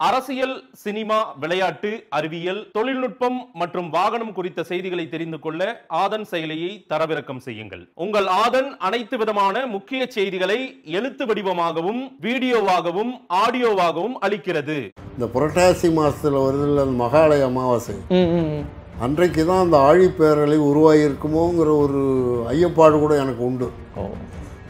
அரசியல் சினிமா விளையாட்டு அறிவியல் தொழில்நுட்பம் மற்றும் வாகனம் குறித்த செய்திகளை தெரிந்து கொள்ள ஆதன் செயலியை தரவிறக்கம் செய்யுங்கள். உங்கள் ஆதன் அனைத்து விதமான முக்கிய செய்திகளை எழுத்து வடிவமாகவும் வீடியோவாகவும் ஆடியோவாகவும் அளிக்கிறது. இந்த புரட்டாசி மாதத்தில் வருதுல்ல மகாலய அமாவாசை. அன்றைக்கு தான் அந்த ஆழிப்பேரலை உருவாகியிருக்குமோங்கிற ஒரு ஐயப்பாடு கூட எனக்கு உண்டு.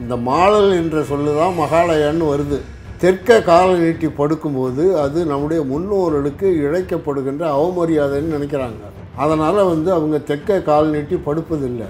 இந்த மாழல் என்ற சொல்லு தான் மகாலயன்னு வருது. தெற்க கால நீட்டி படுக்கும்போது அது நம்முடைய முன்னோர்களுக்கு இழைக்கப்படுகின்ற அவமரியாதைன்னு நினைக்கிறாங்க. அதனால் வந்து அவங்க தெற்க கால் நீட்டி படுப்பதில்லை.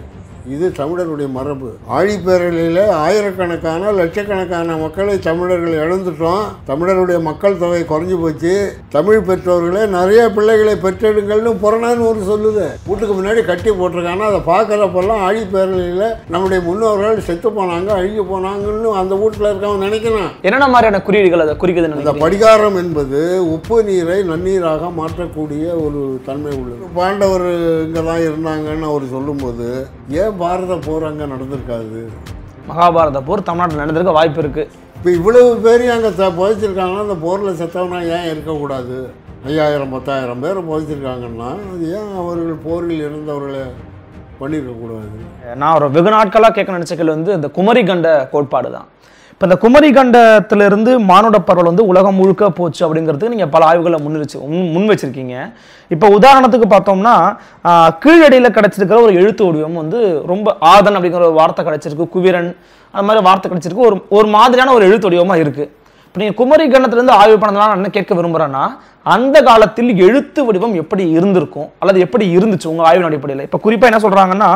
இது தமிழருடைய மரபு. ஆழிப்பேரலையில் ஆயிரக்கணக்கான லட்சக்கணக்கான மக்களை தமிழர்கள் இழந்துட்டோம். தமிழருடைய மக்கள் தொகை குறைஞ்சி போச்சு. தமிழ் பெற்றோர்களே நிறைய பிள்ளைகளை பெற்றெடுங்கள்னு புறநான்னு ஒரு சொல்லுது. வீட்டுக்கு முன்னாடி கட்டி போட்டிருக்காங்க. அதை பார்க்குறப்பெல்லாம் ஆழிப்பேரலையில் நம்முடைய முன்னோர்கள் செத்து போனாங்க அழுகி போனாங்கன்னு அந்த வீட்டில் இருக்கவங்க நினைக்கிறான். என்னென்ன மாதிரியான குறியீடுகள் அதை அந்த நினைக்கிறீங்க? படிகாரம் என்பது உப்பு நீரை நன்னீராக மாற்றக்கூடிய ஒரு தன்மை உள்ளது. பாண்டவர் இங்கே தான் இருந்தாங்கன்னு அவர் சொல்லும்போது ஏன் பாரத போர் அங்கே நடந்திருக்காது. மகாபாரத போர் தமிழ்நாட்டில் நடந்திருக்க வாய்ப்பு இருக்கு. இப்போ இவ்வளவு பேரையும் அங்கே த புதைச்சிருக்காங்கன்னா அந்த போரில் செத்தவனா ஏன் இருக்கக்கூடாது? ஐயாயிரம் பத்தாயிரம் பேர் புதைச்சிருக்காங்கன்னா அது ஏன் அவர்கள் போரில் இறந்தவர்களை பண்ணியிருக்கக்கூடாது? நான் ஒரு வெகு நாட்களாக கேட்க நினைச்ச கேள்வி வந்து இந்த குமரி கண்ட கோட்பாடு தான் இப்போ இந்த குமரி கண்டத்திலிருந்து மானுட பரவல் வந்து உலகம் முழுக்க போச்சு அப்படிங்கிறதுக்கு நீங்கள் பல ஆய்வுகளை முன்னிச்சு முன் முன் வச்சிருக்கீங்க. இப்போ உதாரணத்துக்கு பார்த்தோம்னா கீழடியில் கிடைச்சிருக்கிற ஒரு எழுத்து வடிவம் வந்து ரொம்ப ஆதன் அப்படிங்கிற ஒரு வார்த்தை கிடச்சிருக்கு குவிரன் அந்த மாதிரி வார்த்தை கிடச்சிருக்கு ஒரு ஒரு மாதிரியான ஒரு எழுத்து வடிவமாக இருக்குது இப்போ நீங்கள் குமரி கண்டத்திலேருந்து ஆய்வு பண்ணலாம் நான் என்ன கேட்க விரும்புகிறேன்னா அந்த காலத்தில் எழுத்து வடிவம் எப்படி இருந்திருக்கும் அல்லது எப்படி இருந்துச்சு உங்கள் ஆய்வின் அடிப்படையில்? இப்போ குறிப்பாக என்ன சொல்கிறாங்கன்னா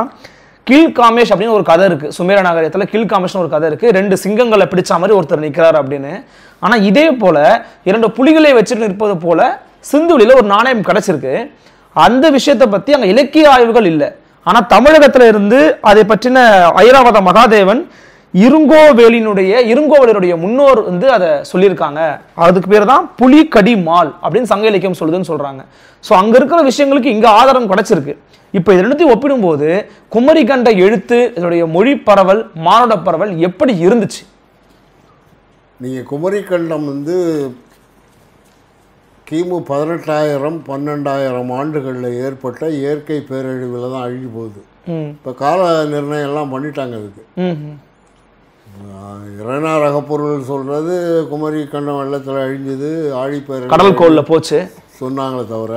கில் காமேஷ் அப்படின்னு ஒரு கதை இருக்குது சுமேர நகரத்தில் கில் காமேஷ்னு ஒரு கதை இருக்குது ரெண்டு சிங்கங்களை பிடிச்ச மாதிரி ஒருத்தர் நிற்கிறார் அப்படின்னு. ஆனால் இதே போல இரண்டு புலிகளை வச்சுட்டு நிற்பது போல சிந்துவெளியில் ஒரு நாணயம் கிடச்சிருக்கு. அந்த விஷயத்தை பற்றி அங்கே இலக்கிய ஆய்வுகள் இல்லை. ஆனால் தமிழகத்தில் இருந்து அதை பற்றின ஐராவத மகாதேவன் இருங்கோவேலினுடைய இருங்கோவேலினுடைய முன்னோர் வந்து அதை சொல்லியிருக்காங்க. அதுக்கு பேர் தான் புலி கடி மால் அப்படின்னு சங்க இலக்கியம் சொல்லுதுன்னு சொல்றாங்க. ஸோ அங்க இருக்கிற விஷயங்களுக்கு இங்க ஆதாரம் கிடைச்சிருக்கு. இப்போ இது ரெண்டுத்தையும் ஒப்பிடும்போது குமரி கண்ட எழுத்து இதனுடைய மொழி பரவல் மானுட பரவல் எப்படி இருந்துச்சு? நீங்கள் குமரிக்கண்டம் வந்து கிமு பதினெட்டாயிரம் பன்னெண்டாயிரம் ஆண்டுகளில் ஏற்பட்ட இயற்கை பேரழிவில் தான் அழிஞ்சு போகுது. இப்போ கால நிர்ணயம் எல்லாம் பண்ணிட்டாங்க அதுக்கு ம் ம். இரணா ரகப்பொருள் சொல்கிறது குமரி கண்டம் வெள்ளத்தில் அழிஞ்சது ஆழிப்பேரலை கடல் கோல்ல போச்சு. சொன்னாங்களே தவிர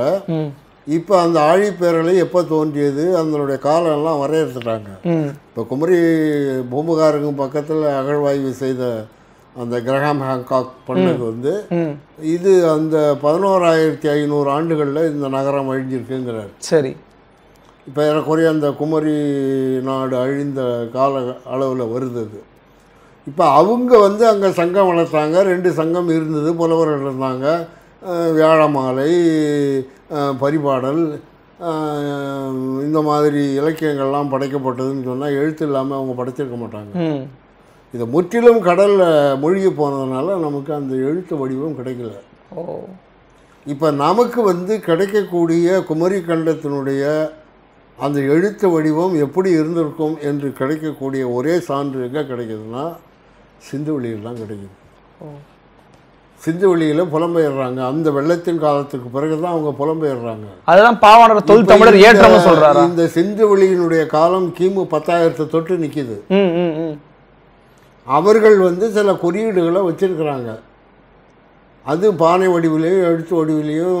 இப்போ அந்த ஆழிப்பேரலை எப்போ தோன்றியது அதனுடைய காலம் எல்லாம் வரையறுத்துட்டாங்க இப்போ குமரி பூம்புகாருங்க பக்கத்தில் அகழ்வாய்வு செய்த அந்த கிரகாம் ஹாங்காக் பண்ணது வந்து இது அந்த பதினோராயிரத்தி ஐநூறு ஆண்டுகளில் இந்த நகரம் அழிஞ்சிருக்குங்கிறார். சரி. இப்போ ஏறக்குறைய அந்த குமரி நாடு அழிந்த கால அளவில் வருது அது. இப்போ அவங்க வந்து அங்கே சங்கம் வளர்த்தாங்க ரெண்டு சங்கம் இருந்தது புலவர்கள் இருந்தாங்க. வியாழமாலை பரிபாடல் இந்த மாதிரி இலக்கியங்கள்லாம் படைக்கப்பட்டதுன்னு சொன்னால் எழுத்து இல்லாமல் அவங்க படைச்சிருக்க மாட்டாங்க. இதை முற்றிலும் கடலில் மூழ்கி போனதுனால நமக்கு அந்த எழுத்து வடிவம் கிடைக்கல. ஓ. இப்போ நமக்கு வந்து கிடைக்கக்கூடிய குமரி கண்டத்தினுடைய அந்த எழுத்து வடிவம் எப்படி இருந்திருக்கும் என்று கிடைக்கக்கூடிய ஒரே சான்று எங்கே கிடைக்குதுன்னா சிந்துவெளியில் தான் கிடைக்குது. சிந்துவெளியில் புலம்பெயர்றாங்க. அந்த வெள்ளத்தின் காலத்துக்கு பிறகு தான் அவங்க புலம்பெயர்றாங்க. அதுதான் பாவாணர் தொல் தமிழர் இந்த- சொல்றாரா? இந்த சிந்துவெளியினுடைய காலம் கிமு பத்தாயிரத்தை தொட்டு நிற்கிது அவர்கள் வந்து சில குறியீடுகளை வச்சிருக்கிறாங்க. அது பானை வடிவிலையும் எழுத்து வடிவிலையும்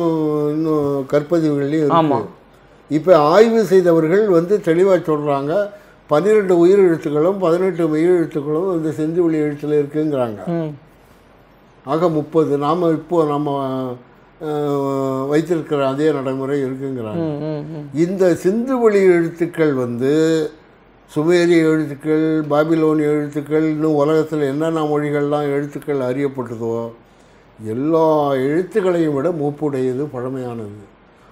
இன்னும் கற்பதிவுகளையும் ஆமா. இருக்கு இப்போ ஆய்வு செய்தவர்கள் வந்து தெளிவாக சொல்கிறாங்க பன்னிரெண்டு உயிர் எழுத்துக்களும் பதினெட்டு மெய் எழுத்துக்களும் இந்த செந்துவெளி எழுத்தில் இருக்குங்கிறாங்க. ஆக முப்பது நாம் இப்போ நம்ம வைத்திருக்கிற அதே நடைமுறை இருக்குங்கிறாங்க. இந்த சிந்துவெளி எழுத்துக்கள் வந்து சுமேரிய எழுத்துக்கள் பாபிலோனிய எழுத்துக்கள் இன்னும் உலகத்தில் என்னென்ன மொழிகள்லாம் எழுத்துக்கள் அறியப்பட்டதோ எல்லா எழுத்துக்களையும் விட மூப்புடையது பழமையானது.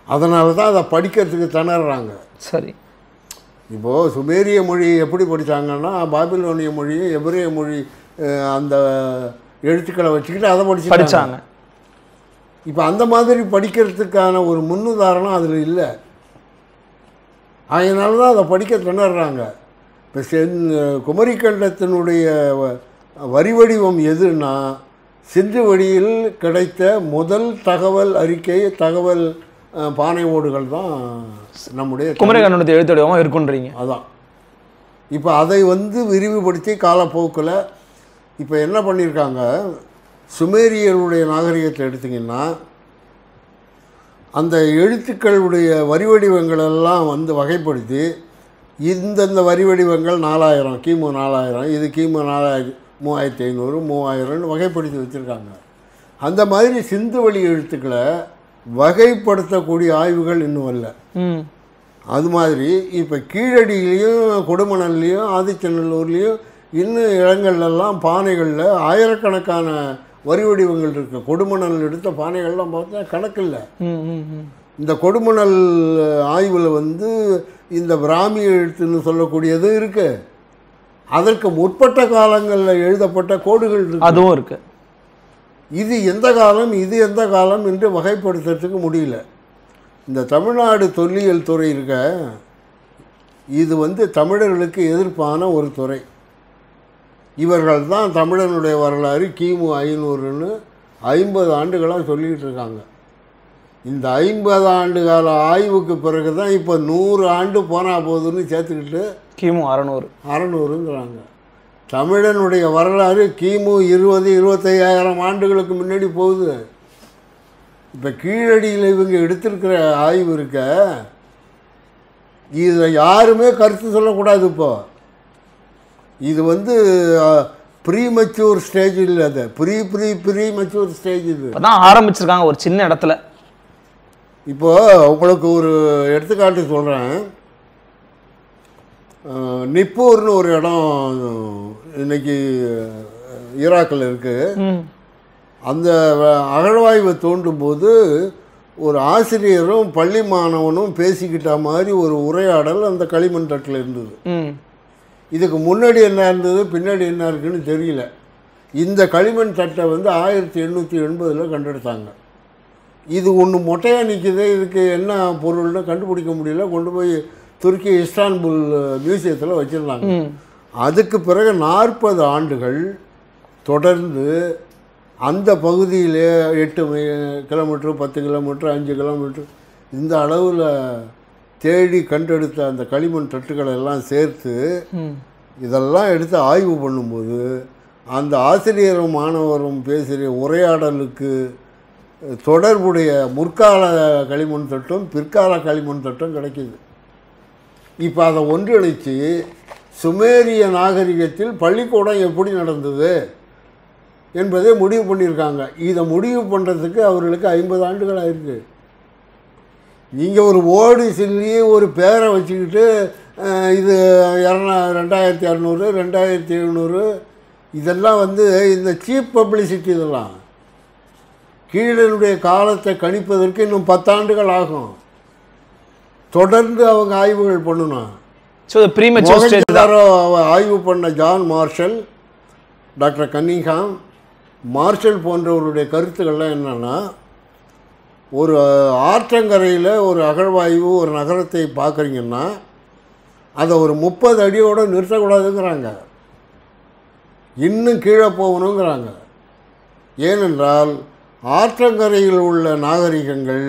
அதனால தான் அதை படிக்கிறதுக்கு திணறாங்க. சரி. இப்போது சுமேரிய மொழி எப்படி படித்தாங்கன்னா பாபிலோனிய மொழியை எபிரேய மொழி அந்த எழுத்துக்களை வச்சுக்கிட்டு அதை படிச்சு படிச்சாங்க. இப்போ அந்த மாதிரி படிக்கிறதுக்கான ஒரு முன்னுதாரணம் அதில் இல்லை. அதனால தான் அதை படிக்க திணறாங்க. இப்போ சென் குமரிக்கண்டத்தினுடைய வரி வடிவம் எதுன்னா சிந்து வழியில் கிடைத்த முதல் தகவல் அறிக்கை தகவல் பானை ஓடுகள் தான் நம்முடைய குமரிகண்டனுடைய எழுத்து வடிவமாக இருக்குன்றீங்க. அதான். இப்போ அதை வந்து விரிவுபடுத்தி காலப்போக்கில் இப்போ என்ன பண்ணியிருக்காங்க சுமேரியருடைய நாகரிகத்தை எடுத்தீங்கன்னா அந்த எழுத்துக்களுடைய வரி வடிவங்கள் எல்லாம் வந்து வகைப்படுத்தி இந்தந்த வரி வடிவங்கள் நாலாயிரம் கிமு நாலாயிரம் இது கிமு நாலாயிரம் மூவாயிரத்தி ஐநூறு மூவாயிரம்னு வகைப்படுத்தி வச்சுருக்காங்க. அந்த மாதிரி சிந்து வழி எழுத்துக்களை வகைப்படுத்தக்கூடிய ஆய்வுகள் இன்னும் ம். அது மாதிரி இப்போ கீழடியிலையும் கொடுமணல்லையும் ஆதிச்சநல்லூர்லேயும் இன்னும் இடங்கள்லாம் பானைகளில் ஆயிரக்கணக்கான வரி வடிவங்கள் இருக்குது கொடுமணல் எடுத்த பானைகள்லாம் பார்த்தா கணக்கில்லை ம் ம் இந்த கொடுமணல் ஆய்வில் வந்து இந்த பிராமி எழுத்துன்னு சொல்லக்கூடியது இருக்கு. அதற்கு முற்பட்ட காலங்களில் எழுதப்பட்ட கோடுகள் இருக்கு. அதுவும் இருக்கு. இது எந்த காலம் இது எந்த காலம் என்று வகைப்படுத்துறதுக்கு முடியல. இந்த தமிழ்நாடு தொல்லியல் துறை இருக்க இது வந்து தமிழர்களுக்கு எதிர்ப்பான ஒரு துறை. இவர்கள் தான் தமிழனுடைய வரலாறு கிமு ஐநூறுன்னு ஐம்பது ஆண்டுகளாக சொல்லிக்கிட்டு இருக்காங்க. இந்த ஐம்பது ஆண்டு கால ஆய்வுக்கு பிறகு தான் இப்போ நூறு ஆண்டு போனால் போதுன்னு சேர்த்துக்கிட்டு கிமு அறநூறு. அறநூறுங்கிறாங்க. தமிழனுடைய வரலாறு கிமு இருபது இருபத்தையாயிரம் ஆண்டுகளுக்கு முன்னாடி போகுது. இப்போ கீழடியில் இவங்க எடுத்திருக்கிற ஆய்வு இருக்க இதில் யாருமே கருத்து சொல்லக்கூடாது இப்போ. இது வந்து ப்ரீ மெச்சூர் ஸ்டேஜ் இல்லை அது. Pre pre pre mature stage இது. இப்பதான் ஆரம்பிச்சிருக்காங்க ஒரு சின்ன இடத்துல. இப்போ உங்களுக்கு ஒரு எடுத்துக்காட்டு சொல்கிறேன் நிப்பூர்னு ஒரு இடம் இன்னைக்கு ஈராக்கில் இருக்குது அந்த அகழ்வாய்வை தோண்டும் போது ஒரு ஆசிரியரும் பள்ளி மாணவனும் பேசிக்கிட்ட மாதிரி ஒரு உரையாடல் அந்த களிமண் தட்டில் இருந்தது. இதுக்கு முன்னாடி என்ன இருந்தது பின்னாடி என்ன இருக்குன்னு தெரியல. இந்த களிமண் தட்டை வந்து ஆயிரத்தி எண்ணூற்றி எண்பதில் கண்டெடுத்தாங்க. இது ஒன்று மொட்டையாக நிற்குது இதுக்கு என்ன பொருள்னு கண்டுபிடிக்க முடியல கொண்டு போய் துருக்கி இஸ்தான்புல் மியூசியத்தில் வச்சுருந்தாங்க. அதுக்கு பிறகு நாற்பது ஆண்டுகள் தொடர்ந்து அந்த பகுதியிலே எட்டு மை கிலோமீட்டர் பத்து கிலோமீட்டர் அஞ்சு கிலோமீட்டர் இந்த அளவில் தேடி கண்டெடுத்த அந்த களிமண் தட்டுக்களை எல்லாம் சேர்த்து இதெல்லாம் எடுத்து ஆய்வு பண்ணும்போது அந்த ஆசிரியரும் மாணவரும் பேசுகிற உரையாடலுக்கு தொடர்புடைய முற்கால களிமண் தட்டும் பிற்கால களிமண் தட்டும் கிடைக்குது. இப்போ அதை ஒன்றிணைச்சு சுமேரிய நாகரிகத்தில் பள்ளிக்கூடம் எப்படி நடந்தது என்பதை முடிவு பண்ணியிருக்காங்க. இதை முடிவு பண்ணுறதுக்கு அவர்களுக்கு ஐம்பது ஆண்டுகள் ஆயிருக்கு. நீங்கள் ஒரு ஓடி சொல்லி ஒரு பேரை வச்சுக்கிட்டு இது இரநா ரெண்டாயிரத்தி அறநூறு ரெண்டாயிரத்தி எழுநூறு இதெல்லாம் வந்து இந்த சீப் பப்ளிசிட்டி இதெல்லாம். கீழனுடைய காலத்தை கணிப்பதற்கு இன்னும் பத்தாண்டுகள் ஆகும். தொடர்ந்து அவங்க ஆய்வுகள் பண்ணணும். ஆய்வு பண்ண John Marshall doctor Cunningham Marshall போன்றவருடைய கருத்துக்கள்லாம் என்னென்னா ஒரு ஆற்றங்கரையில் ஒரு அகழ்வாய்வு ஒரு நகரத்தை பார்க்குறீங்கன்னா அதை ஒரு முப்பது அடியோடு நிறுத்தக்கூடாதுங்கிறாங்க. இன்னும் கீழே போகணுங்கிறாங்க. ஏனென்றால் ஆற்றங்கரையில் உள்ள நாகரிகங்கள்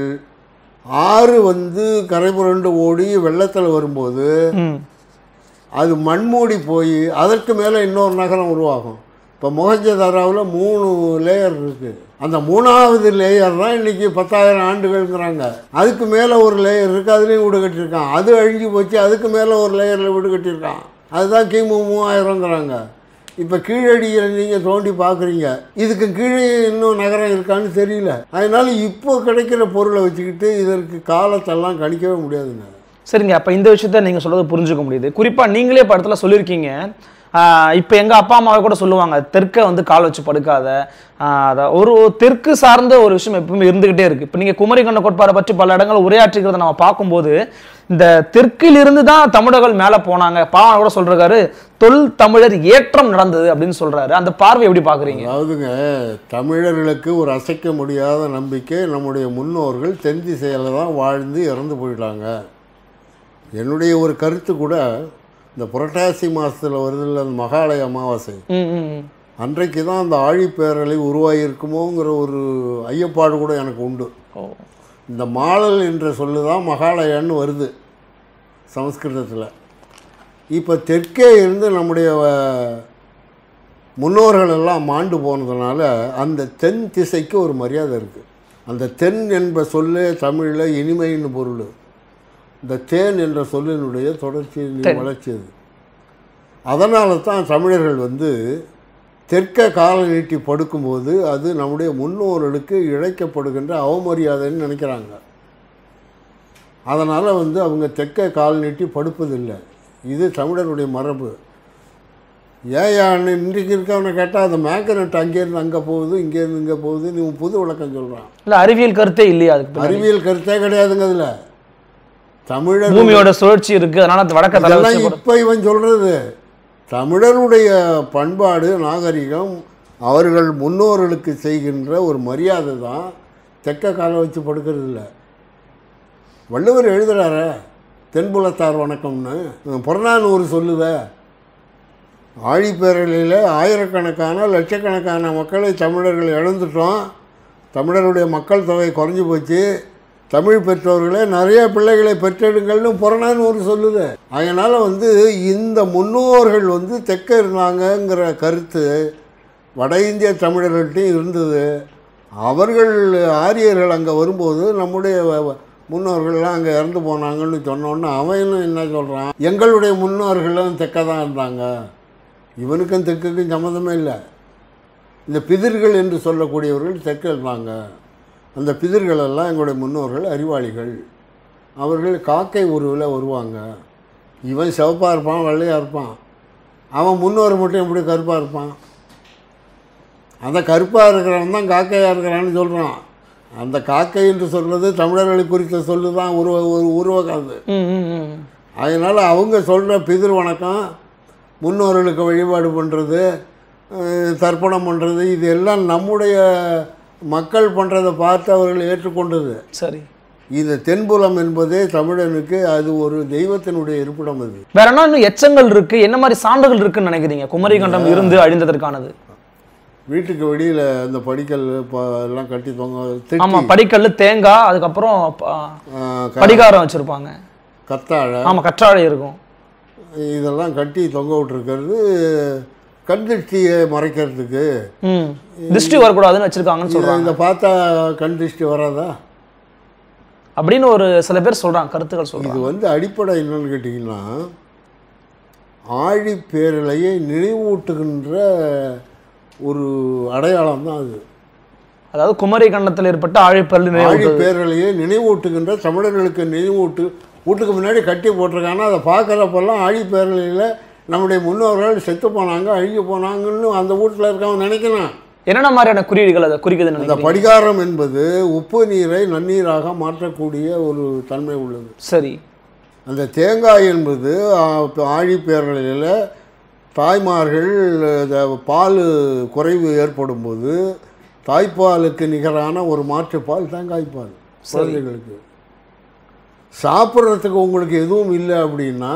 ஆறு வந்து கரை புரண்டு ஓடி வெள்ளத்தில் வரும்போது அது மண்மூடி போய் அதற்கு மேலே இன்னொரு நகரம் உருவாகும். இப்போ மொஹஞ்சதாராவில் மூணு லேயர் இருக்குது அந்த மூணாவது லேயர் தான் இன்றைக்கி பத்தாயிரம் ஆண்டுகள்ங்கிறாங்க. அதுக்கு மேலே ஒரு லேயர் இருக்குது அதுலேயும் வீடு கட்டியிருக்கான். அது அழிஞ்சு போச்சு அதுக்கு மேலே ஒரு லேயரில் வீடு கட்டியிருக்கான். அதுதான் கிமு மூவாயிரங்கிறாங்க இப்போ கீழடியில் நீங்கள் தோண்டி பார்க்குறீங்க இதுக்கு கீழே இன்னும் நகரம் இருக்கான்னு தெரியல. அதனால் இப்போ கிடைக்கிற பொருளை வச்சுக்கிட்டு இதற்கு காலத்தெல்லாம் கணிக்கவே முடியாதுங்க. சரிங்க அப்போ இந்த விஷயத்த நீங்கள் சொல்கிறது புரிஞ்சுக்க முடியுது. குறிப்பாக நீங்களே படத்தில் சொல்லியிருக்கீங்க. இப்போ எங்கள் அப்பா அம்மாவை கூட சொல்லுவாங்க தெற்கை வந்து கால் வச்சு படுக்காத. அதான் ஒரு தெற்கு சார்ந்த ஒரு விஷயம் எப்பவுமே இருந்துகிட்டே இருக்குது இப்போ நீங்கள் குமரிக்கண்ட கோட்பாடை பற்றி பல இடங்கள் உரையாற்றுகிறத நம்ம பார்க்கும்போது இந்த தெற்கிலிருந்து தான் தமிழர்கள் மேலே போனாங்க. பாவனை கூட சொல்கிறாரு தொல் தமிழர் ஏற்றம் நடந்தது அப்படின்னு சொல்கிறாரு அந்த பார்வை எப்படி பார்க்குறீங்க? அதாவதுங்க தமிழர்களுக்கு ஒரு அசைக்க முடியாத நம்பிக்கை நம்முடைய முன்னோர்கள் தென் திசையில் தான் வாழ்ந்து இறந்து போயிட்டாங்க. என்னுடைய ஒரு கருத்து கூட இந்த புரட்டாசி மாதத்தில் வருதில்ல அந்த மகாலய அமாவாசை. அன்றைக்கு தான் அந்த ஆழிப்பேரலை உருவாகியிருக்குமோங்கிற ஒரு ஐயப்பாடு கூட எனக்கு உண்டு. இந்த மாழல் என்ற சொல்லு தான் மகாலயன்னு வருது சமஸ்கிருதத்தில். இப்போ தெற்கே இருந்து நம்முடைய முன்னோர்கள் எல்லாம் மாண்டு போனதுனால அந்த தென் திசைக்கு ஒரு மரியாதை இருக்குது அந்த தென் என்ப சொல்லே தமிழில் இனிமைன்னு பொருள். இந்த தேன் என்ற சொல்லினுடைய தொடர்ச்சி தென். வளர்ச்சி அது அதனால தான் தமிழர்கள் வந்து தெற்க கால நீட்டி படுக்கும்போது அது நம்முடைய முன்னோர்களுக்கு இழைக்கப்படுகின்ற அவமரியாதைன்னு நினைக்கிறாங்க. அதனால் வந்து அவங்க தெற்க கால் நீட்டி படுப்பதில்லை. இது தமிழருடைய மரபு. ஏயா இன்றைக்கு இருக்கவனை கேட்டால் அந்த மேக்கனட் அங்கேருந்து அங்கே போகுது இங்கேருந்து இங்கே போகுது நீ புது விளக்கம் சொல்கிறான் இல்ல அறிவியல் கருத்தே இல்லையா அதுக்கு? அறிவியல் கருத்தே கிடையாதுங்க அதில். தமிழர் பூமியோட சுழற்சி இருக்கு அதனால வடக்க தலை இதெல்லாம் இப்போ இவன் சொல்கிறது தமிழருடைய பண்பாடு நாகரிகம் அவர்கள் முன்னோர்களுக்கு செய்கின்ற ஒரு மரியாதை தான் தெக்க காலை வச்சு படுக்கிறது இல்லை. வள்ளுவர் எழுதுறாரு தென்புலத்தார் வணக்கம்னு. புறநானூறு சொல்லுத ஆழிப்பேரலையில் ஆயிரக்கணக்கான லட்சக்கணக்கான மக்களை தமிழர்கள் இழந்துட்டோம். தமிழருடைய மக்கள் தொகை குறைஞ்சி போச்சு. தமிழ் பெற்றோர்களே நிறைய பிள்ளைகளை பெற்றெடுங்கள்னு புறநானூறு சொல்லுது. அதனால் வந்து இந்த முன்னோர்கள் வந்து தெற்க இருந்தாங்கங்கிற கருத்து வட இந்திய தமிழர்கள்ட்டையும் இருந்தது. அவர்கள் ஆரியர்கள் அங்கே வரும்போது நம்முடைய வ- வ- முன்னோர்கள்லாம் அங்கே இறந்து போனாங்கன்னு சொன்னோன்னே அவனும் என்ன சொல்கிறான் எங்களுடைய முன்னோர்களும் தெற்க தான் இருந்தாங்க. இவனுக்கும் தெற்குக்கும் சம்மந்தமே இல்லை. இந்த பிதிர்கள் என்று சொல்லக்கூடியவர்கள் தெற்க இருந்தாங்க. அந்த பிதிர்கள் எல்லாம் எங்களுடைய முன்னோர்கள் அறிவாளிகள். அவர்கள் காக்கை உருவில் வருவாங்க. இவன் சிவப்பாக இருப்பான் வெள்ளையாக இருப்பான். அவன் முன்னோர் மட்டும் எப்படி கருப்பாக இருப்பான்? அந்த கருப்பாக இருக்கிறவன் தான் காக்கையாக இருக்கிறான்னு சொல்கிறான் அந்த காக்கை என்று சொல்வது தமிழர்களை குறித்த சொல்லு தான் உருவ ஒரு ம். அதனால் அவங்க சொல்கிற பிதிர் வணக்கம் முன்னோர்களுக்கு வழிபாடு பண்ணுறது தர்ப்பணம் பண்ணுறது இது எல்லாம் நம்முடைய மக்கள் பண்ணுறதை பார்த்து அவர்கள் ஏற்றுக்கொண்டது. சரி. இந்த தென்புலம் என்பதே தமிழனுக்கு அது ஒரு தெய்வத்தினுடைய இருப்பிடம் அது. வேற என்ன இன்னும் எச்சங்கள் இருக்கு? என்ன மாதிரி சான்றுகள் இருக்குன்னு நினைக்கிறீங்க? குமரிகண்டம் இருந்து அழிந்ததற்கானது. வீட்டுக்கு வெளியில் இந்த படிக்கல் எல்லாம் கட்டி தொங்க ஆமா திட்டி படிக்கல்லு தேங்காய் அதுக்கப்புறம் படிகாரம் வச்சிருப்பாங்க. கத்தாழை. ஆமா கற்றாழை இருக்கும். இதெல்லாம் கட்டி தொங்க விட்டுருக்கிறது. கண் திருஷ்டியை மறைக்கிறதுக்கு திருஷ்டி வரக்கூடாதுன்னு வச்சிருக்காங்கன்னு இதை சொல்றாங்க. இதை பார்த்தா கண் திருஷ்டி வராதா? அப்படின்னு ஒரு சில பேர் சொல்றாங்க கருத்துக்கள் இது சொல்றாங்க வந்து அடிப்படை என்னன்னு கேட்டிங்கன்னா ஆழி பேரலையை நினைவூட்டுகின்ற ஒரு அடையாளம் தான் அது. அதாவது குமரி கண்டத்தில் ஏற்பட்ட ஆழிப்பள்ளி ஆழி பேரலையை நினைவூட்டுகின்ற தமிழர்களுக்கு நினைவூட்டு வீட்டுக்கு முன்னாடி கட்டி போட்டிருக்காங்க அதை பார்க்குறப்பெல்லாம் ஆழி பேரலையில் நம்முடைய முன்னோர்கள் செத்து போனாங்க அழுகி போனாங்கன்னு அந்த வீட்டில் இருக்கவன் நினைக்கிறான். என்னென்ன மாதிரியான குறியீடுகள் அதை அந்த நினைக்கிறீங்க? படிகாரம் என்பது உப்பு நீரை நன்னீராக மாற்றக்கூடிய ஒரு தன்மை உள்ளது. சரி. அந்த தேங்காய் என்பது ஆ, இப்ப ஆழிப்பேரலையில் தாய்மார்கள் இந்த பால் குறைவு ஏற்படும் போது தாய்ப்பாலுக்கு நிகரான ஒரு மாற்றுப்பால் தேங்காய் பால் குழந்தைகளுக்கு. சாப்பிட்றதுக்கு உங்களுக்கு எதுவும் இல்லை அப்படின்னா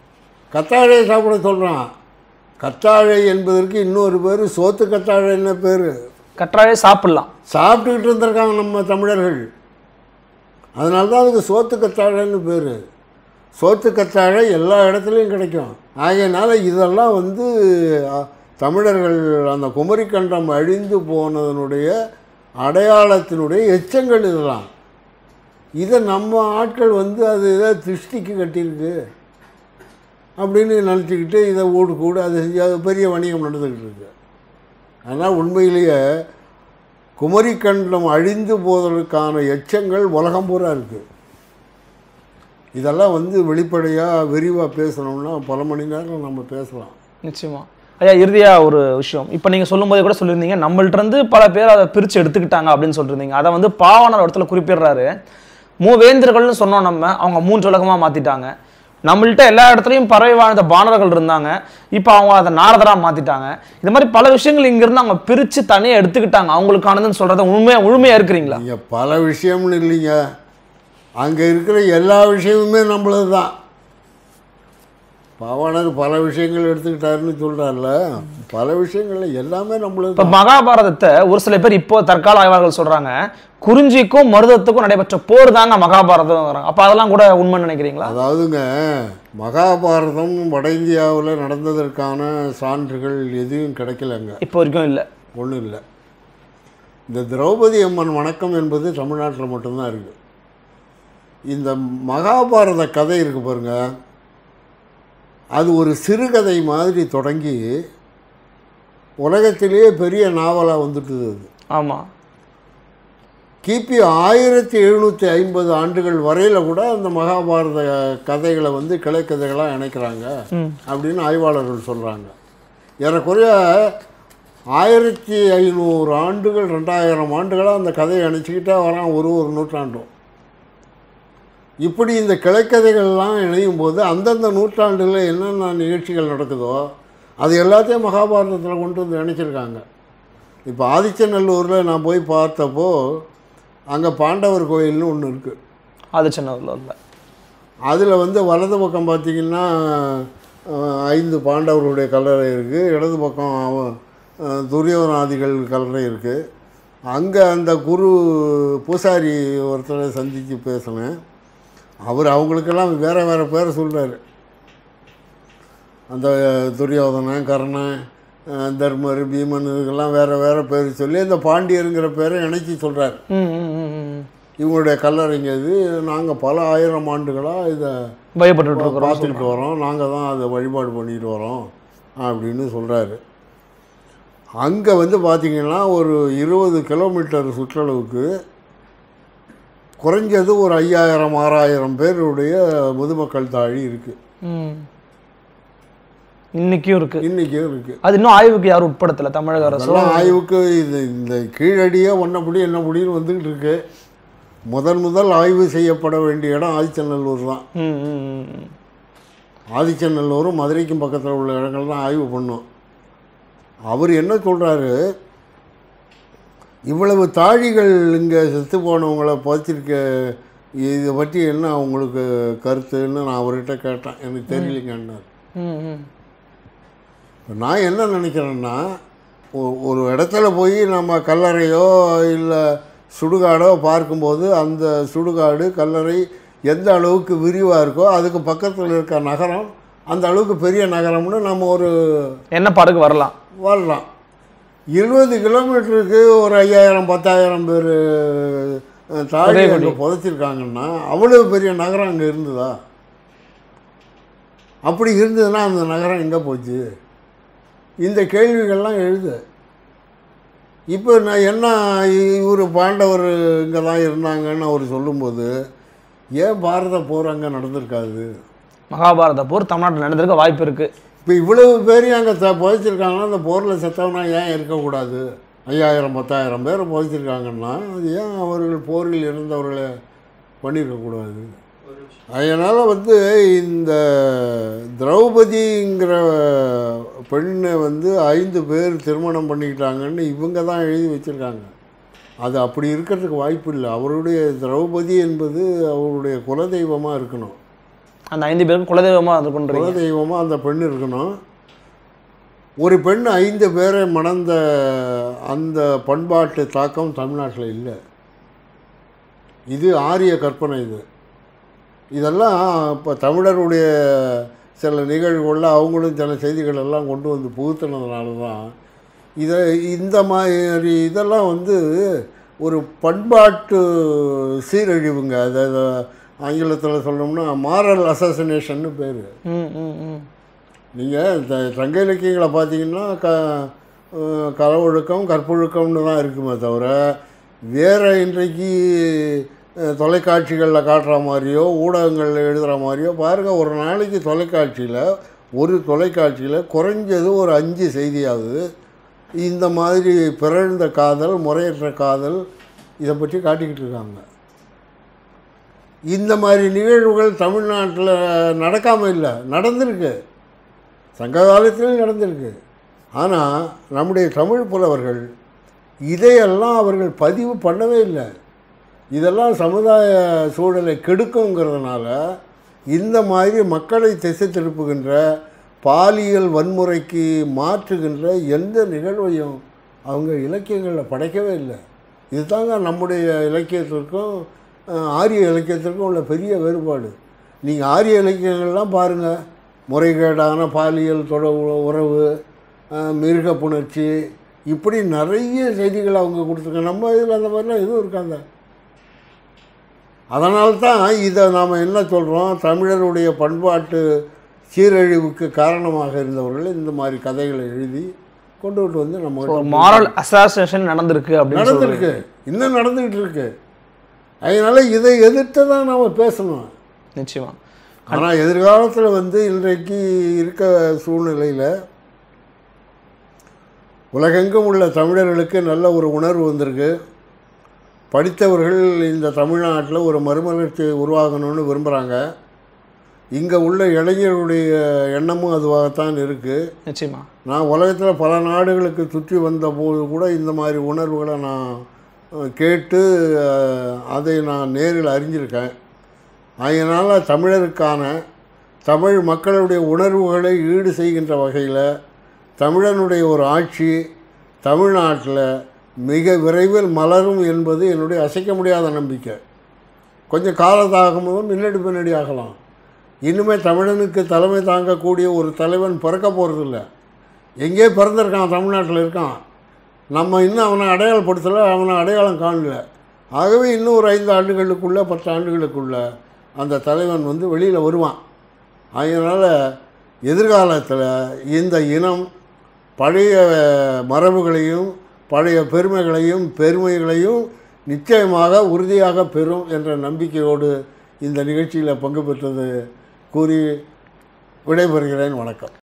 கத்தாழையை சாப்பிட சொல்கிறான் கத்தாழை என்பதற்கு இன்னொரு பேர் சோத்து கத்தாழை என்ன பேர்? கற்றாழை சாப்பிடலாம். சாப்பிட்டுக்கிட்டு இருந்திருக்காங்க நம்ம தமிழர்கள். அதனால தான் அதுக்கு சோத்து கத்தாழைன்னு பேர். சோத்து கத்தாழை எல்லா இடத்துலையும் கிடைக்கும். ஆகையினால இதெல்லாம் வந்து தமிழர்கள் அந்த குமரிக்கண்டம் அழிந்து போனதனுடைய அடையாளத்தினுடைய எச்சங்கள் இதெல்லாம். இதை நம்ம ஆட்கள் வந்து அது திருஷ்டிக்கு கட்டியிருக்கு. அப்படின்னு நினச்சிக்கிட்டு இதை ஓடு கூட அது செஞ்சு அது பெரிய வணிகம் நடந்துக்கிட்டு இருக்கு. ஆனால் உண்மையிலேயே குமரிக்கண்டம் அழிந்து போவதற்கான எச்சங்கள் உலகம் பூரா இருக்குது இதெல்லாம் வந்து வெளிப்படையாக விரிவாக பேசணும்னா பல மணி நேரம் நம்ம பேசலாம். நிச்சயமாக ஐயா இறுதியாக ஒரு விஷயம். இப்போ நீங்கள் சொல்லும்போது கூட சொல்லியிருந்தீங்க நம்மள்ட்ட இருந்து பல பேர் அதை பிரித்து எடுத்துக்கிட்டாங்க அப்படின்னு சொல்லியிருந்தீங்க. அதை வந்து பாவனர் இடத்துல குறிப்பிடுறாரு. மூவேந்தர்கள்னு சொன்னோம் நம்ம அவங்க மூன்று உலகமாக மாற்றிட்டாங்க நம்மள்கிட்ட எல்லா இடத்துலையும் பறவை வாழ்ந்த பாணர்கள் இருந்தாங்க. இப்போ அவங்க அதை நாரதராக மாற்றிட்டாங்க இது மாதிரி பல விஷயங்கள் இங்கிருந்து அவங்க பிரித்து தனியாக எடுத்துக்கிட்டாங்க. அவங்களுக்கானதுன்னு சொல்கிறத உண்மையாக உண்மையாக இருக்கிறீங்களா? நீங்கள் பல விஷயம்னு இல்லைங்க. அங்கே இருக்கிற எல்லா விஷயமுமே நம்மளது தான் பாவாணர் பல விஷயங்கள் எடுத்துக்கிட்டாருன்னு சொல்கிறார்ல பல விஷயங்கள்ல எல்லாமே நம்மளுக்கு இப்ப மகாபாரதத்தை ஒரு சில பேர் இப்போ தற்கால ஆய்வாளர்கள் சொல்றாங்க குறிஞ்சிக்கும் மருதத்துக்கும் நடைபெற்ற போர் தாங்க மகாபாரதம் அப்ப அதெல்லாம் கூட உண்மை நினைக்கிறீங்களா? அதாவதுங்க மகாபாரதம் வட இந்தியாவில் நடந்ததற்கான சான்றுகள் எதுவும் கிடைக்கலங்க. இப்போ வரைக்கும் இல்ல. ஒன்றும் இல்லை. இந்த திரௌபதி அம்மன் வணக்கம் என்பது தமிழ்நாட்டில் மட்டும்தான் இருக்குது இந்த மகாபாரத கதை இருக்கு பாருங்க. அது ஒரு சிறுகதை மாதிரி தொடங்கி உலகத்திலேயே பெரிய நாவலாக வந்துட்டுது அது. ஆமா. கிபி ஆயிரத்தி எழுநூற்றி ஐம்பது ஆண்டுகள் வரையில் கூட அந்த மகாபாரத கதைகளை வந்து கிளைக்கதைகளாக இணைக்கிறாங்க. அப்படின்னு ஆய்வாளர்கள் சொல்கிறாங்க ஏறக்குறைய ஆயிரத்தி ஐநூறு ஆண்டுகள் ரெண்டாயிரம் ஆண்டுகளாக அந்த கதையை இணைச்சிக்கிட்டே வரான் ஒரு ஒரு நூற்றாண்டும். இப்படி இந்த கிளைக்கதைகள்லாம் இணையும் போது அந்தந்த நூற்றாண்டில் என்னென்ன நிகழ்ச்சிகள் நடக்குதோ அது எல்லாத்தையும் மகாபாரதத்தில் கொண்டு வந்து இணைச்சிருக்காங்க. இப்போ ஆதிச்சநல்லூரில் நான் போய் பார்த்தப்போ அங்கே பாண்டவர் கோயில்னு ஒன்று இருக்குது இல்ல. அதில் வந்து வலது பக்கம் பார்த்தீங்கன்னா ஐந்து பாண்டவர்களுடைய கல்லறை இருக்குது இடது பக்கம் துரியோதனாதிகள் கல்லறை இருக்குது அங்கே அந்த குரு பூசாரி ஒருத்தரை சந்தித்து பேசினேன். அவர் அவங்களுக்கெல்லாம் வேறு வேறு பேர் சொல்கிறாரு அந்த துரியோதனன் கர்ணன் தர்மர் பீமன் இதுக்கெல்லாம் வேறு வேறு பேர் சொல்லி அந்த பாண்டியருங்கிற பேரை இணைச்சி சொல்கிறார். இவங்களுடைய கல்லறைங்க இது. நாங்கள் பல ஆயிரம் ஆண்டுகளாக இதை இருக்கிறோம் பார்த்துக்கிட்டு வரோம். நாங்கள் தான் அதை வழிபாடு பண்ணிட்டு வரோம் அப்படின்னு சொல்கிறாரு அங்கே வந்து பார்த்திங்கன்னா ஒரு இருபது கிலோமீட்டர் சுற்றளவுக்கு குறைஞ்சது ஒரு ஐயாயிரம் ஆறாயிரம் பேருடைய முதுமக்கள் தாழி இருக்குது. இன்னைக்கும் இருக்கு. இன்றைக்கும் இருக்குது அது இன்னும் ஆய்வுக்கு யாரும் உட்படுத்தல? தமிழக அரசோ? ஆய்வுக்கு இது இந்த கீழடியே ஒன்னபடி என்னபடின்னு வந்துக்கிட்டு இருக்கு. முதன் முதல் ஆய்வு செய்யப்பட வேண்டிய இடம் ஆதிச்சநல்லூர் தான். ஆதிச்சநல்லூரும் மதுரைக்கும் பக்கத்தில் உள்ள இடங்கள் தான் ஆய்வு பண்ணோம். அவர் என்ன சொல்கிறாரு இவ்வளவு தாழிகள் இங்கே செத்து போனவங்கள பார்த்திருக்க இதை பற்றி என்ன உங்களுக்கு கருத்துன்னு நான் அவர்கிட்ட கேட்டேன். எனக்கு தெரியலைங்கன்னார் ம். நான் என்ன நினைக்கிறேன்னா ஒரு இடத்துல போய் நம்ம கல்லறையோ இல்லை சுடுகாடோ பார்க்கும்போது அந்த சுடுகாடு கல்லறை எந்த அளவுக்கு விரிவாக இருக்கோ அதுக்கு பக்கத்தில் இருக்க நகரம் அந்த அளவுக்கு பெரிய நகரம்னு நம்ம ஒரு என்ன பாடுக்கு வரலாம்? வரலாம். இருபது கிலோமீட்டருக்கு ஒரு ஐயாயிரம் பத்தாயிரம் பேர் தாழி அங்கே புதைச்சிருக்காங்கன்னா அவ்வளோ பெரிய நகரம் அங்கே இருந்ததா? அப்படி இருந்ததுன்னா அந்த நகரம் எங்கே போச்சு? இந்த கேள்விகள்லாம் எழுது. இப்போ நான் என்ன இவர் பாண்டவர் இங்கே தான் இருந்தாங்கன்னு அவர் சொல்லும்போது ஏன் பாரத போர் அங்கே நடந்திருக்காது? மகாபாரத போர் தமிழ்நாட்டில் நடந்திருக்க வாய்ப்பு இருக்கு. இப்போ இவ்வளவு பேரையும் அங்கே த புதைச்சிருக்காங்கன்னா அந்த போரில் செத்தவனா ஏன் இருக்கக்கூடாது? ஐயாயிரம் பத்தாயிரம் பேர் புதைச்சிருக்காங்கன்னா அது ஏன் அவர்கள் போரில் இருந்தவர்களை பண்ணியிருக்கக்கூடாது அதனால் வந்து இந்த திரௌபதிங்கிற பெண்ணை வந்து ஐந்து பேர் திருமணம் பண்ணிக்கிட்டாங்கன்னு இவங்க தான் எழுதி வச்சுருக்காங்க. அது அப்படி இருக்கிறதுக்கு வாய்ப்பு இல்லை. அவருடைய திரௌபதி என்பது அவருடைய குலதெய்வமாக இருக்கணும். அந்த ஐந்து பேருக்கு குலதெய்வமாக அது பண்றீங்க குலதெய்வமாக அந்த பெண் இருக்கணும். ஒரு பெண் ஐந்து பேரை மணந்த அந்த பண்பாட்டு தாக்கம் தமிழ்நாட்டில் இல்லை. இது ஆரிய கற்பனை இது. இதெல்லாம் இப்போ தமிழருடைய சில நிகழ்வுகளில் அவங்களும் சில செய்திகள் எல்லாம் கொண்டு வந்து புகுத்தினதுனால தான் இதை இந்த மாதிரி இதெல்லாம் வந்து ஒரு பண்பாட்டு சீரழிவுங்க. அதாவது ஆங்கிலத்தில் சொல்லணும்னா மாரல் அசசினேஷன்னு பேர். நீங்கள் த சங்க இலக்கியங்களை பார்த்தீங்கன்னா க அஹ் களவொழுக்கம் கற்பொழுக்கம்னு தான் இருக்குமே தவிர வேறு இன்றைக்கு தொலைக்காட்சிகளில் காட்டுற மாதிரியோ ஊடகங்களில் எழுதுகிற மாதிரியோ பாருங்கள் ஒரு நாளைக்கு தொலைக்காட்சியில் ஒரு தொலைக்காட்சியில் குறைஞ்சது ஒரு அஞ்சு செய்தியாவது இந்த மாதிரி பிறழ்ந்த காதல் முறையற்ற காதல் இதை பற்றி காட்டிக்கிட்டு இருக்காங்க. இந்த மாதிரி நிகழ்வுகள் தமிழ்நாட்டில் நடக்காமல் இல்லை. நடந்திருக்கு. சங்க காலத்திலும் நடந்திருக்கு. ஆனால் நம்முடைய தமிழ் புலவர்கள் இதையெல்லாம் அவர்கள் பதிவு பண்ணவே இல்லை. இதெல்லாம் சமுதாய சூழலை கெடுக்குங்கிறதுனால இந்த மாதிரி மக்களை திசை திருப்புகின்ற பாலியல் வன்முறைக்கு மாற்றுகின்ற எந்த நிகழ்வையும் அவங்க இலக்கியங்களில் படைக்கவே இல்லை. இதுதாங்க நம்முடைய இலக்கியத்திற்கும் ஆரிய இலக்கியத்திற்கும் உள்ள பெரிய வேறுபாடு. நீங்கள் ஆரிய இலக்கியங்கள்லாம் பாருங்கள் முறைகேடான பாலியல் தொடர்பு உறவு மிருக புணர்ச்சி இப்படி நிறைய செய்திகள் அவங்க கொடுத்துருக்காங்க நம்ம இதில் அந்த மாதிரிலாம் எதுவும் இருக்காங்க அதனால்தான் இதை நாம் என்ன சொல்கிறோம் தமிழருடைய பண்பாட்டு சீரழிவுக்கு காரணமாக இருந்தவர்கள் இந்த மாதிரி கதைகளை எழுதி கொண்டுகிட்டு வந்து நம்ம மாரல் அசாசினேஷன் நடந்திருக்கு அப்படின்னு நடந்திருக்கு. இன்னும் நடந்துக்கிட்டு இருக்கு. அதனால இதை எதிர்த்து தான் நாம் பேசணும். நிச்சயமா. ஆனால் எதிர்காலத்தில் வந்து இன்றைக்கு இருக்க சூழ்நிலையில் உலகெங்கும் உள்ள தமிழர்களுக்கு நல்ல ஒரு உணர்வு வந்திருக்கு. படித்தவர்கள் இந்த தமிழ்நாட்டில் ஒரு மறுமலர்ச்சி உருவாகணும்னு விரும்புகிறாங்க இங்கே உள்ள இளைஞர்களுடைய எண்ணமும் அதுவாகத்தான் இருக்குது நிச்சயமா. நான் உலகத்தில் பல நாடுகளுக்கு சுற்றி வந்த போது கூட இந்த மாதிரி உணர்வுகளை நான் கேட்டு அதை நான் நேரில் அறிஞ்சிருக்கேன். அதனால் தமிழருக்கான தமிழ் மக்களுடைய உணர்வுகளை ஈடு செய்கின்ற வகையில் தமிழனுடைய ஒரு ஆட்சி தமிழ்நாட்டில் மிக விரைவில் மலரும் என்பது என்னுடைய அசைக்க முடியாத நம்பிக்கை. கொஞ்சம் காலதாகமும் முன்னாடி பின்னாடி ஆகலாம். இன்னுமே தமிழனுக்கு தலைமை தாங்கக்கூடிய ஒரு தலைவன் பிறக்க போகிறதில்ல எங்கேயோ பிறந்திருக்கான்? தமிழ்நாட்டில் இருக்கான். நம்ம இன்னும் அவனை அடையாளப்படுத்தலை அவனை அடையாளம் காணல. ஆகவே இன்னும் ஒரு ஐந்து ஆண்டுகளுக்குள்ளே பத்து ஆண்டுகளுக்குள்ளே அந்த தலைவன் வந்து வெளியில் வருவான். அதனால் எதிர்காலத்தில் இந்த இனம் பழைய மரபுகளையும் பழைய பெருமைகளையும் பெருமைகளையும் நிச்சயமாக உறுதியாக பெறும் என்ற நம்பிக்கையோடு இந்த நிகழ்ச்சியில் பங்கு பெற்றது கூறி விடைபெறுகிறேன். வணக்கம்.